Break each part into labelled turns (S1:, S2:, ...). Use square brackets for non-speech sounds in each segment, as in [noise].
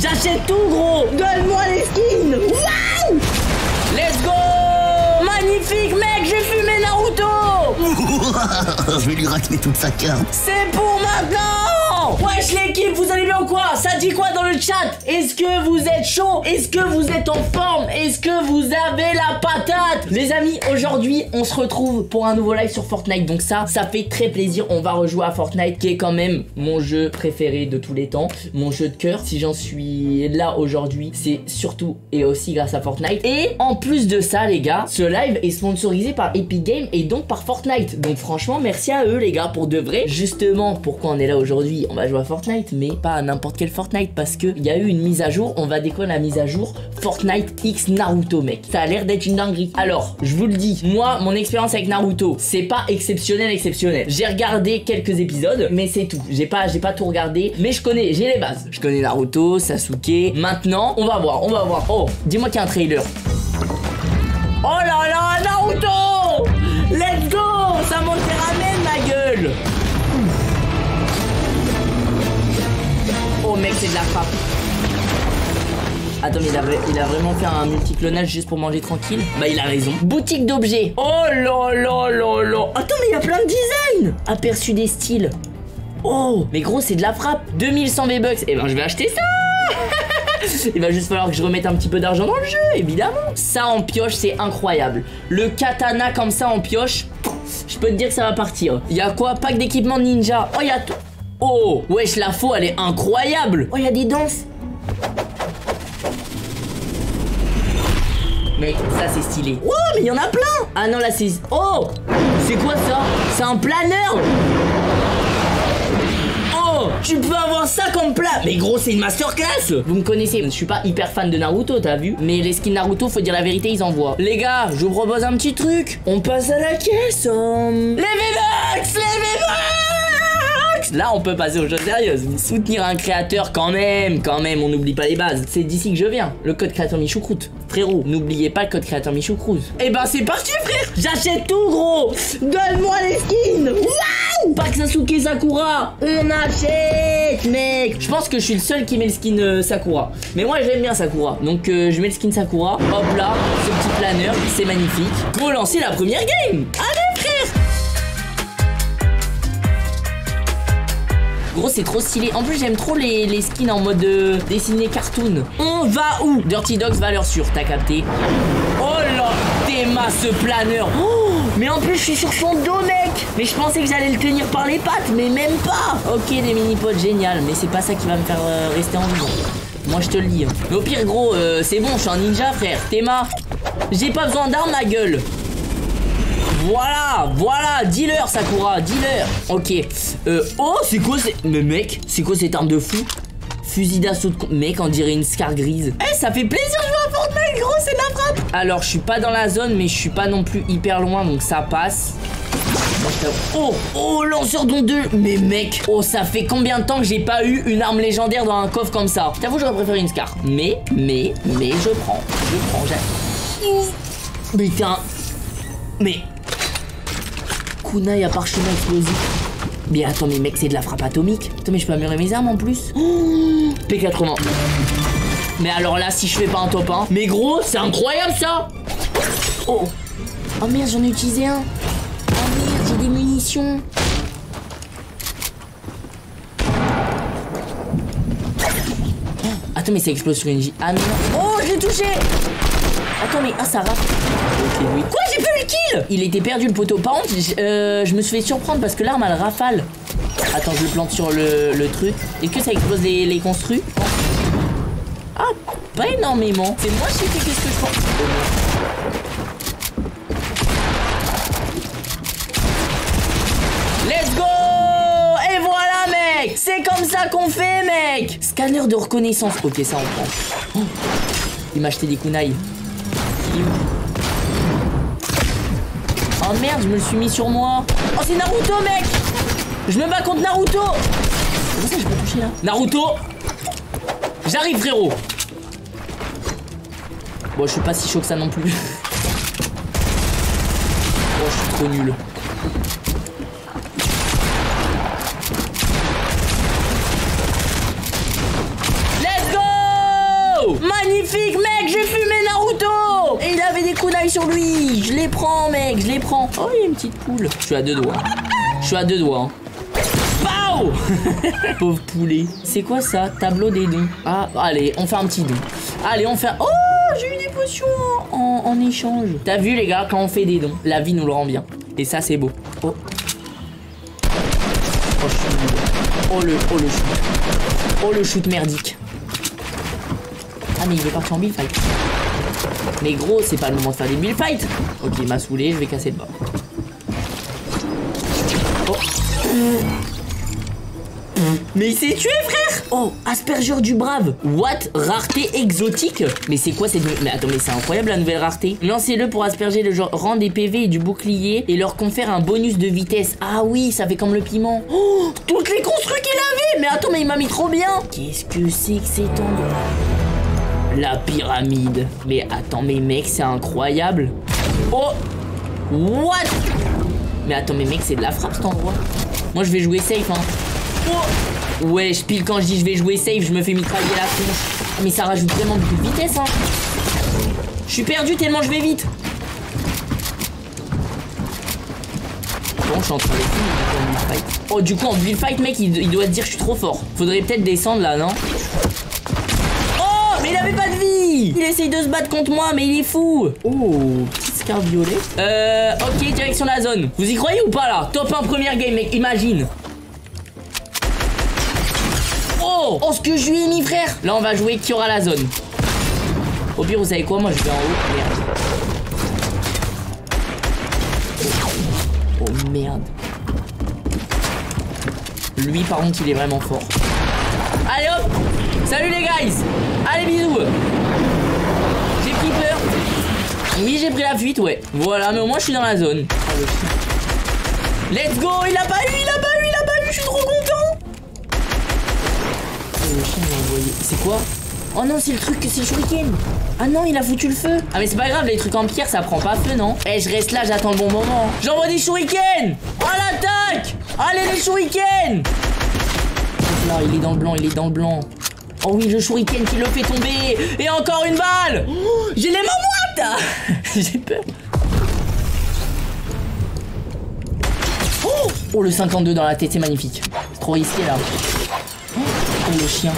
S1: J'achète tout gros. Donne-moi les skins. Waouh Let's go. Magnifique mec, j'ai fumé Naruto. [laughs]
S2: Je vais lui racler toute sa carte.
S1: C'est pour maintenant Wesh l'équipe, vous allez bien ou quoi? Ça dit quoi dans le chat? Est-ce que vous êtes chaud? Est-ce que vous êtes en forme? Est-ce que vous avez la patate? Les amis, aujourd'hui, on se retrouve pour un nouveau live sur Fortnite. Donc ça, ça fait très plaisir. On va rejouer à Fortnite, qui est quand même mon jeu préféré de tous les temps. Mon jeu de cœur. Si j'en suis là aujourd'hui, c'est surtout et aussi grâce à Fortnite. Et en plus de ça, les gars, ce live est sponsorisé par Epic Games et donc par Fortnite. Donc franchement, merci à eux, les gars, pour de vrai. Justement, pourquoi on est là aujourd'hui? Jouer à Fortnite, mais pas à n'importe quel Fortnite, parce que il y a eu une mise à jour. On va découvrir la mise à jour Fortnite X Naruto, mec. Ça a l'air d'être une dinguerie. Alors, je vous le dis, moi, mon expérience avec Naruto, c'est pas exceptionnel, exceptionnel. J'ai regardé quelques épisodes, mais c'est tout. Pas, j'ai pas tout regardé, mais je connais, j'ai les bases. Je connais Naruto, Sasuke. Maintenant, on va voir, on va voir. Oh, dis-moi qu'il y a un trailer. Mec, c'est de la frappe. Attends, mais il a, vraiment fait un multiclonage juste pour manger tranquille Bah, il a raison. Boutique d'objets. Oh là là là là. Attends, mais il y a plein de designs. Aperçu des styles. Oh, mais gros, c'est de la frappe. 2100 V-Bucks. Eh ben, je vais acheter ça. [laughs] Il va juste falloir que je remette un petit peu d'argent dans le jeu, évidemment. Ça en pioche, c'est incroyable. Le katana comme ça en pioche, je peux te dire que ça va partir. Il y a quoi? Pack d'équipement ninja. Oh, il y a tout. Oh, wesh, la faux, elle est incroyable. Oh, il y a des danses. Mec, ça c'est stylé. Oh, mais il y en a plein. Ah non, là c'est. Oh, c'est quoi ça? C'est un planeur. Oh, tu peux avoir ça comme plat Mais gros, c'est une masterclass Vous me connaissez, je suis pas hyper fan de Naruto, t'as vu Mais les skins Naruto, faut dire la vérité, ils envoient. Les gars, je vous propose un petit truc. On passe à la caisse. hein. Les V-Bucks Les Là, on peut passer aux choses sérieuses. Soutenir un créateur, quand même, quand même, on n'oublie pas les bases. C'est d'ici que je viens. Le code créateur Michoucroute. Frérot, n'oubliez pas le code créateur Michoucroute. Et ben, c'est parti, frère J'achète tout, gros Donne-moi les skins Waouh Pack Sasuke Sakura On achète, mec Je pense que je suis le seul qui met le skin euh, Sakura. Mais moi, j'aime bien Sakura. Donc, euh, je mets le skin Sakura. Hop là, ce petit planeur, c'est magnifique. Pour lancer la première game Allez, C'est trop stylé. En plus, j'aime trop les, les skins en mode euh, dessiné cartoon. On va où? Dirty Dogs, valeur sûre, t'as capté. Oh là, t'es masse planeur. Oh, mais en plus, je suis sur son dos, mec. Mais je pensais que j'allais le tenir par les pattes, mais même pas. Ok, des mini-pods, génial. Mais c'est pas ça qui va me faire euh, rester en vie. Moi, je te le dis. hein. Mais au pire, gros, euh, c'est bon, je suis un ninja, frère. Théma, j'ai pas besoin d'armes, ma gueule. Voilà, voilà, dealer Sakura, dealer. Ok. Euh, oh, c'est quoi c'est Mais mec, c'est quoi cette arme de fou? Fusil d'assaut de Mec, on dirait une scar grise. Eh, ça fait plaisir jouer à Fortnite, gros, c'est de la frappe. Alors, je suis pas dans la zone, mais je suis pas non plus hyper loin, donc ça passe. Oh, oh, lanceur d'onde 2 Mais mec, oh, ça fait combien de temps que j'ai pas eu une arme légendaire dans un coffre comme ça? T'avoue, j'aurais préféré une scar. Mais, mais, mais, je prends. Je prends, j'ai... Putain. Mais... Kunai à parchemin explosif. Mais attends, mais mec, c'est de la frappe atomique. Attends, mais je peux améliorer mes armes en plus. Oh, P80. Mais alors là, si je fais pas un top 1. Mais gros, c'est incroyable ça Oh Oh merde, j'en ai utilisé un. Oh merde, j'ai des munitions. Attends, mais ça explose sur une J. Ah non. Oh, je l'ai touché Attends, mais ah, ça rate. Quoi, j'ai plus le kill Il était perdu le poteau. Par contre, euh, je me suis fait surprendre parce que l'arme elle rafale. Attends, je le plante sur le, le truc. Est-ce que ça explose les, construits? Ah, pas énormément. C'est moi qui fais qu'est-ce que je pense. Let's go Et voilà, mec C'est comme ça qu'on fait, mec Scanner de reconnaissance. Ok, ça on prend. Il m'a acheté des kunai. Il Oh merde, je me le suis mis sur moi. Oh, c'est Naruto, mec Je me bats contre Naruto Comment ça, là Naruto J'arrive, frérot Bon, je suis pas si chaud que ça non plus. [laughs] Oh, je suis trop nul. Sur lui Je les prends, mec, je les prends. Oh, il y a une petite poule. Je suis à deux doigts. Je suis à deux doigts. hein. Pow [laughs] Pauvre poulet. C'est quoi ça Tableau des dons? Ah, allez, on fait un petit don. Allez, on fait... Oh, j'ai eu des potions en, échange. T'as vu, les gars, quand on fait des dons, la vie nous le rend bien. Et ça, c'est beau. Oh. Oh. Oh, le, oh, le shoot. Oh, le shoot merdique. Ah, mais il est parti en fight. Mais gros, c'est pas le moment de faire des build fight. Ok, il m'a saoulé, je vais casser le bas. Oh. Mais il s'est tué, frère Oh, aspergeur du brave What? Rareté exotique? Mais c'est quoi cette... Mais attends, mais c'est incroyable la nouvelle rareté Lancez-le pour asperger le genre rang des PV et du bouclier et leur confère un bonus de vitesse. Ah oui, ça fait comme le piment. Oh Toutes les construits qu'il avait Mais attends, mais il m'a mis trop bien Qu'est-ce que c'est que cet endroit La pyramide Mais attends, mais mec, c'est incroyable Oh What? Mais attends, mais mec, c'est de la frappe cet endroit. Moi, je vais jouer safe, hein. Oh ouais, je pile quand je dis je vais jouer safe, je me fais mitrailler la tronche. Ah, Mais ça rajoute vraiment beaucoup de vitesse, hein. Je suis perdu tellement je vais vite. Bon, je suis en train de. Oh, du coup, en build fight, mec, il, il doit se dire que je suis trop fort. Faudrait peut-être descendre là, non? Il essaye de se battre contre moi, mais il est fou Oh, petit scar violet. Euh, ok, direction la zone. Vous y croyez ou pas là? Top 1 première game, mec, imagine. Oh Oh, ce que je lui ai mis, frère Là, on va jouer qui aura la zone. Au pire, vous savez quoi? Moi, je vais en haut. Merde. Oh, merde. Lui, par contre, il est vraiment fort. Allez, hop Salut, les guys Allez, bisous. Oui, j'ai pris la fuite, ouais. Voilà, mais au moins, je suis dans la zone. Let's go Il a pas eu, il a pas eu, il a pas eu Je suis trop content Oh, le chien m'a envoyé. C'est quoi? Oh non, c'est le truc, c'est le shuriken. Ah non, il a foutu le feu. Ah mais c'est pas grave, les trucs en pierre, ça prend pas feu, non? Eh, je reste là, j'attends le bon moment. J'envoie des shurikens Oh l'attaque Allez les shurikens Là, il est dans le blanc, il est dans le blanc. Oh oui, le shuriken qui le fait tomber Et encore une balle Oh, J'ai les mains [laughs] J'ai peur. Oh, oh, le 52 dans la tête, c'est magnifique. C'est trop risqué là. Oh, le chien.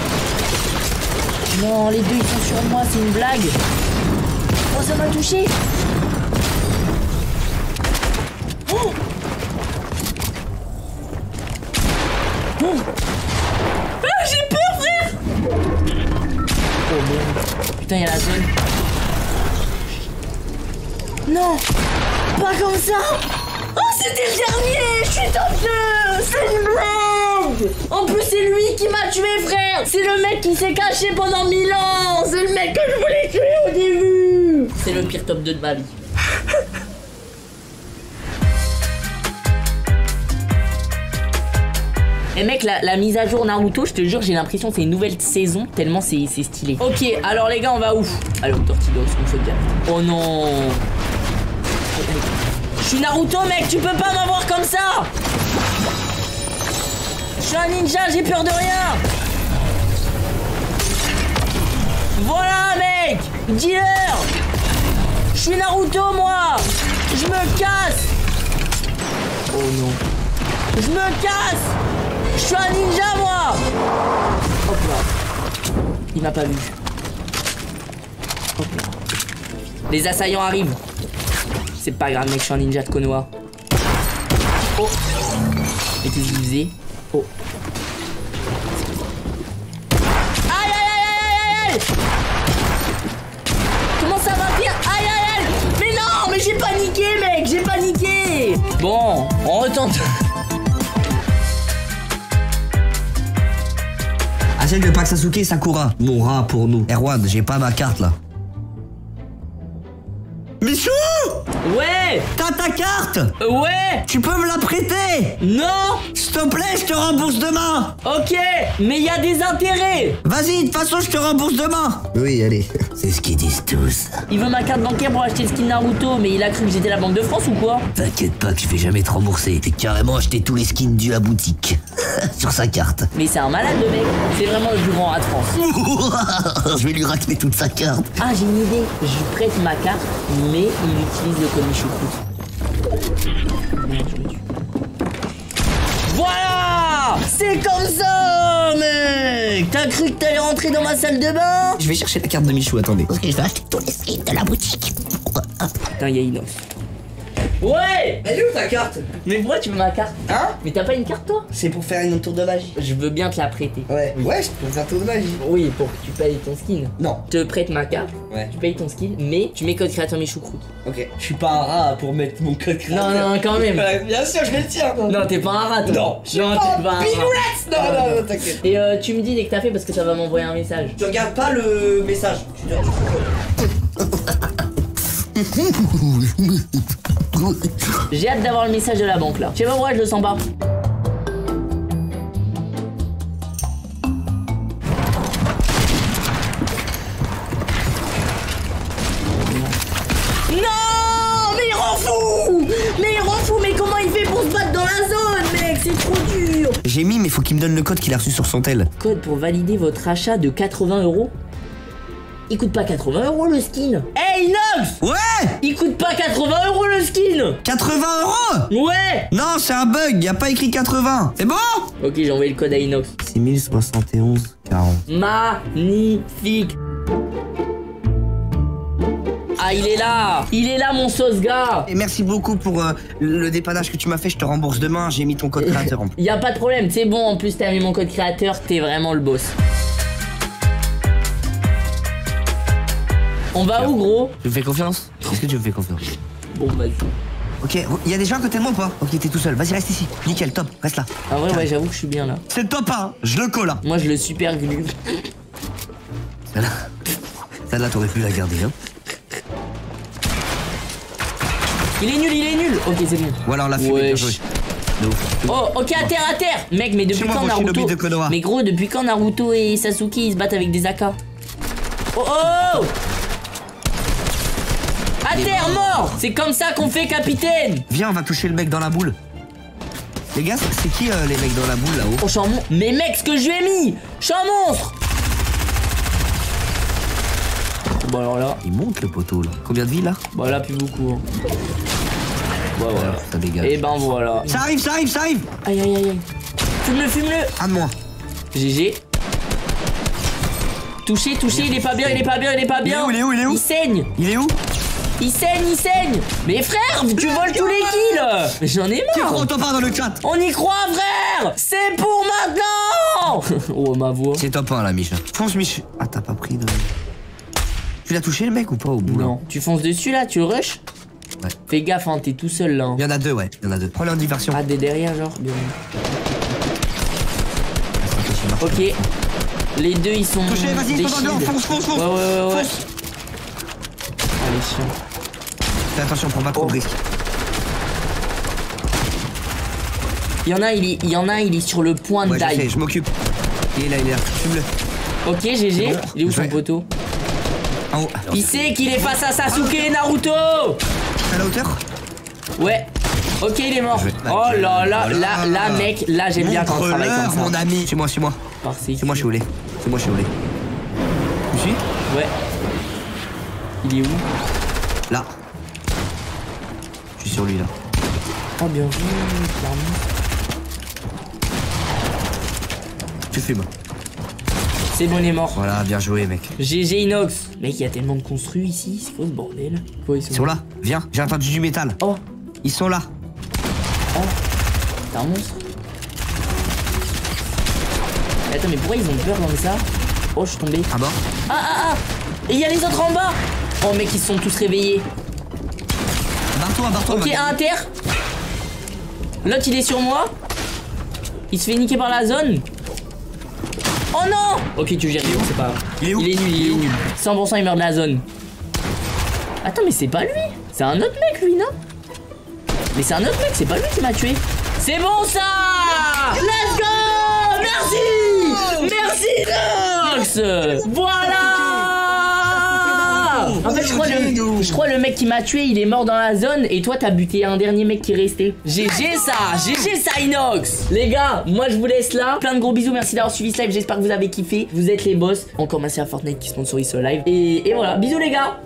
S1: Non, les deux ils sont sur moi, c'est une blague. Oh, ça m'a touché. Oh Oh. Ah, j'ai peur, frère Oh merde. Putain, il y a la zone. Non Pas comme ça. Oh, c'était le dernier Je suis top 2 C'est une blague En plus, c'est lui qui m'a tué, frère. C'est le mec qui s'est caché pendant 1000 ans. C'est le mec que je voulais tuer au début. C'est le pire top 2 de ma vie. [laughs] Et mec, la, la mise à jour Naruto, je te jure, j'ai l'impression que c'est une nouvelle saison, tellement c'est stylé. Ok, alors les gars, on va où? Allez, au Tortidos, on fait bien. Oh non Je suis Naruto, mec, tu peux pas m'avoir comme ça Je suis un ninja, j'ai peur de rien Voilà, mec Dealer Je suis Naruto, moi Je me casse Oh non je me casse Je suis un ninja, moi Hop là. Il m'a pas vu. Hop là. Les assaillants arrivent. C'est pas grave, mec, je suis un ninja de Konoha. Oh Et que je disais Oh. Aïe, aïe, aïe, aïe, aïe, aïe Comment ça va bien Aïe, aïe, aïe Mais non, mais j'ai paniqué, mec J'ai paniqué Bon, on retente.
S2: Achète le pack Sasuke Sakura. Mourra pour nous. Erwan, j'ai pas ma carte là. Michou
S1: Ouais.
S2: T'as ta carte
S1: Ouais.
S2: Tu peux me la prêter
S1: Non.
S2: S'il te plaît, je te rembourse demain.
S1: Ok Mais il y a des intérêts.
S2: Vas-y, de toute façon, je te rembourse demain. Oui, allez. C'est ce qu'ils disent tous.
S1: Il veut ma carte bancaire pour acheter le skin Naruto, mais il a cru que j'étais la Banque de France ou quoi
S2: T'inquiète pas que je vais jamais te rembourser. J'ai carrément acheté tous les skins dus à boutique. [laughs] Sur sa carte.
S1: Mais c'est un malade le mec, c'est vraiment le plus grand rat de France. [laughs]
S2: je vais lui racler toute sa carte.
S1: Ah, j'ai une idée, je lui prête ma carte, mais il utilise le le tue. Voilà C'est comme ça, mec T'as cru que t'allais rentrer dans ma salle de bain?
S2: Je vais chercher la carte de Michou, attendez. Parce que je vais acheter tous les skins de la boutique.
S1: Putain, y'a Inox. Ouais
S3: Elle est où ta carte?
S1: Mais pourquoi tu veux ma carte?
S3: Hein?
S1: Mais t'as pas une carte toi?
S3: C'est pour faire une tour de magie.
S1: Je veux bien te la prêter.
S3: Ouais. Ouais, je peux faire un tour de magie.
S1: Oui, pour que tu payes ton skin.
S3: Non.
S1: Je te prête ma carte,
S3: Ouais.
S1: tu payes ton skin, mais tu mets code créateur Michoucroute.
S3: Ok. Je suis pas un rat pour mettre mon code créateur.
S1: Non, non, quand même. [laughs]
S3: Ouais, bien sûr, je vais le dire.
S1: Non, t'es pas un rat toi.
S3: Non, je
S1: non, t'es pas un rat.
S3: Pirouette Non, non, non, t'inquiète.
S1: Et euh, tu me dis dès que t'as fait parce que ça va m'envoyer un message.
S3: Tu regardes pas le message. Tu
S1: J'ai hâte d'avoir le message de la banque là. Je sais pas pourquoi je le sens pas. Non Mais il rend fou Mais il rend fou Mais comment il fait pour se battre dans la zone mec? C'est trop dur
S2: J'ai mis, mais faut qu'il me donne le code qu'il a reçu sur son tel.
S1: Code pour valider votre achat de 80 euros? Il coûte pas 80 euros le skin Hey
S2: Ouais
S1: Il coûte pas 80 euros le skin
S2: 80 euros
S1: Ouais
S2: Non, c'est un bug, y a pas écrit 80. C'est bon
S1: Ok, j'ai envoyé le code à Inox.
S2: 6071 40.
S1: Magnifique Ah, il est là Il est là, mon sauce gars
S2: Et merci beaucoup pour euh, le dépannage que tu m'as fait, je te rembourse demain, j'ai mis ton code créateur en [laughs] plus.
S1: Y a pas de problème, c'est bon, en plus t'as mis mon code créateur, t'es vraiment le boss. On va où, gros
S2: Tu me fais confiance Est-ce que tu me fais confiance
S1: Bon, vas-y.
S2: Ok, il y a des gens à côté de moi ou pas Ok, t'es tout seul, vas-y reste ici. Nickel, top, reste là.
S1: Ah ouais, ouais, j'avoue que je suis bien là.
S2: C'est top 1, je le colle. hein.
S1: Moi, je le super glue.
S2: Celle-là, celle-là t'aurais pu la garder, hein.
S1: Il est nul, il est nul Ok, c'est bon.
S2: Ou alors la fumée, bien joué. De ouf.
S1: Oh, ok, à terre, à terre Mec, mais depuis quand Naruto...
S2: de.
S1: Mais gros, depuis quand Naruto et Sasuke, ils se battent avec des AK Oh oh À terre, mort C'est comme ça qu'on fait, capitaine
S2: Viens, on va toucher le mec dans la boule. Les gars, c'est qui euh, les mecs dans la boule là-haut?
S1: Oh, je Mais mec, ce que je lui ai mis Je suis un monstre Bon, alors là...
S2: Il monte le poteau là. Combien de vie là?
S1: Bon, là, plus beaucoup. hein. Bon, voilà.
S2: Ça dégage.
S1: Et ben voilà.
S2: Ça arrive, ça arrive, ça arrive
S1: Aïe, aïe, aïe, aïe. Fume-le, fume-le
S2: Un de moi.
S1: GG. Touché, touché, il est pas bien, il est pas bien, il est pas bien.
S2: Il est où, il est où, il est où?
S1: Il saigne,
S2: Il est où?
S1: Il saigne, il saigne. Mais frère, tu voles tous les kills. Mais J'en ai marre.
S2: on t'en parle dans le chat
S1: On y croit, frère. C'est pour maintenant. [laughs] oh ma voix.
S2: C'est top 1 là, Mich. Fonce, Mich. Ah, t'as pas pris de. Tu l'as touché le mec ou pas au bout
S1: Non. Tu fonces dessus là, tu le rush.
S2: Ouais.
S1: Fais gaffe, hein, t'es tout seul là. hein.
S2: Il y en a deux, ouais. Il y en a deux. Prends-le en diversion.
S1: Ah, des derrière, genre. Bien. Ok. Les deux, ils sont.
S2: Touché, vas-y, fonce, fonce, fonce, fonce.
S1: Ouais, ouais, ouais, ouais.
S2: Fonce. Fais attention, prends pas trop de risques.
S1: Il y en a, il est, il y en a, il est sur le point de
S2: Ouais, je m'occupe. Il est là, il est là. Fume-le.
S1: Ok, GG.
S2: Bon,
S1: il est où son poteau
S2: En haut.
S1: Il sait qu'il est face à Sasuke et Naruto
S2: À la hauteur
S1: Ouais. Ok, il est mort. Oh là là, là, là, mec, là, j'aime bien quand on travaille
S2: Montre-leur,
S1: comme ça.
S2: mon ami. C'est moi, c'est moi.
S1: Parfait.
S2: C'est moi, je suis au lait. C'est moi, je suis lait. Tu suis
S1: Ouais. Il est où
S2: Là. Je suis sur lui là.
S1: Oh, bien vu, clairement.
S2: Tu fumes.
S1: C'est bon, il est mort.
S2: Voilà, bien joué, mec.
S1: GG Inox. Mec, il y a tellement de construits ici, c'est quoi ce bordel Quoi, ils sont
S2: Ils sont là. Viens, j'ai entendu du métal.
S1: Oh,
S2: Ils sont là.
S1: oh. T'es un monstre. Attends, mais pourquoi ils ont peur comme ça? Oh, je suis tombé.
S2: À bord.
S1: Ah ah ah Et il y a les autres en bas Oh mec ils se sont tous réveillés.
S2: Barre-toi, barre-toi.
S1: Ok un à terre. L'autre il est sur moi. Il se fait niquer par la zone. Oh non Ok tu gères c'est pas
S2: Il est où
S1: Il est nul, il est nul. 100% il meurt de la zone. Attends mais c'est pas lui. C'est un autre mec lui non Mais c'est un autre mec c'est pas lui qui m'a tué. C'est bon ça Let's go Merci Merci Nox. Voilà En fait, je crois, le, je crois le mec qui m'a tué, il est mort dans la zone et toi, t'as buté un dernier mec qui est resté. GG ça, GG ça, Inox. Les gars, moi je vous laisse là. Plein de gros bisous, merci d'avoir suivi ce live. J'espère que vous avez kiffé. Vous êtes les boss. Encore merci à Fortnite qui sponsorise ce live. Et, et voilà, bisous les gars.